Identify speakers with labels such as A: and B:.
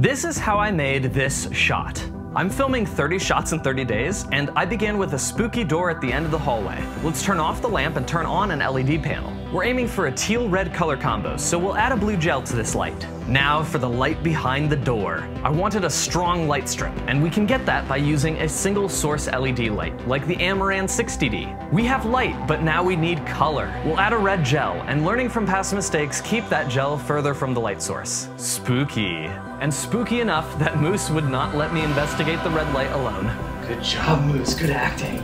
A: This is how I made this shot. I'm filming 30 shots in 30 days, and I began with a spooky door at the end of the hallway. Let's turn off the lamp and turn on an LED panel. We're aiming for a teal-red color combo, so we'll add a blue gel to this light. Now for the light behind the door. I wanted a strong light strip, and we can get that by using a single source LED light, like the Amaran 60D. We have light, but now we need color. We'll add a red gel, and learning from past mistakes, keep that gel further from the light source. Spooky. And spooky enough that Moose would not let me investigate the red light alone.
B: Good job, Moose. Good acting.